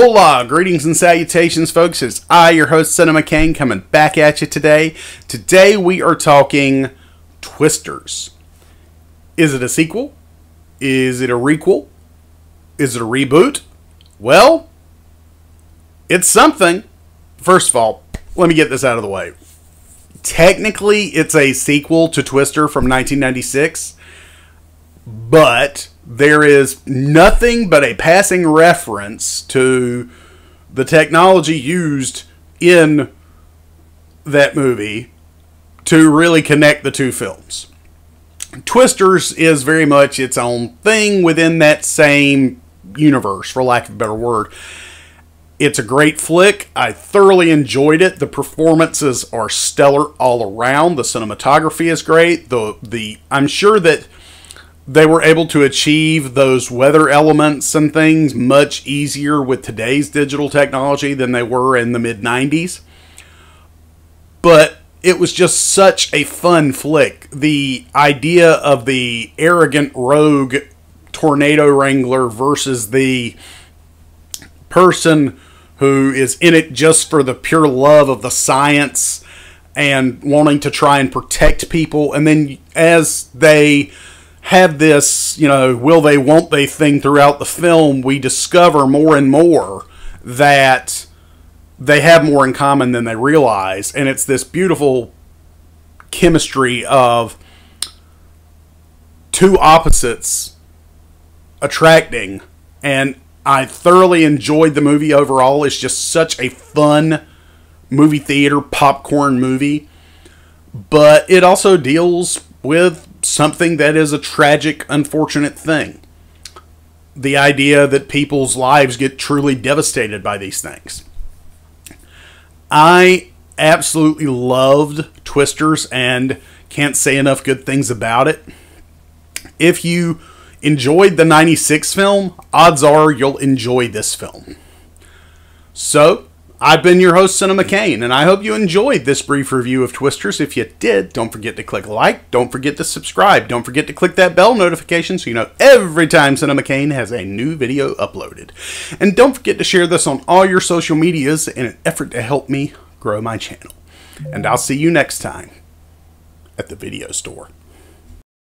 Hola, greetings and salutations, folks. It's I, your host, Cinema Kane, coming back at you today. Today we are talking Twisters. Is it a sequel? Is it a requel? Is it a reboot? Well, it's something. First of all, let me get this out of the way. Technically, it's a sequel to Twister from 1996, but there is nothing but a passing reference to the technology used in that movie to really connect the two films. Twisters is very much its own thing within that same universe, for lack of a better word. It's a great flick. I thoroughly enjoyed it. The performances are stellar all around. The cinematography is great. The the I'm sure that they were able to achieve those weather elements and things much easier with today's digital technology than they were in the mid 90s. But it was just such a fun flick. The idea of the arrogant rogue tornado wrangler versus the person who is in it just for the pure love of the science and wanting to try and protect people. And then as they have this, you know, will they, won't they thing throughout the film, we discover more and more that they have more in common than they realize. And it's this beautiful chemistry of two opposites attracting. And I thoroughly enjoyed the movie overall. It's just such a fun movie theater popcorn movie. But it also deals with something that is a tragic, unfortunate thing. The idea that people's lives get truly devastated by these things. I absolutely loved Twisters and can't say enough good things about it. If you enjoyed the 96 film, odds are you'll enjoy this film. So, I've been your host, Cinema Kane, and I hope you enjoyed this brief review of Twisters. If you did, don't forget to click like, don't forget to subscribe, don't forget to click that bell notification so you know every time Cinema Kane has a new video uploaded. And don't forget to share this on all your social medias in an effort to help me grow my channel. And I'll see you next time at the video store.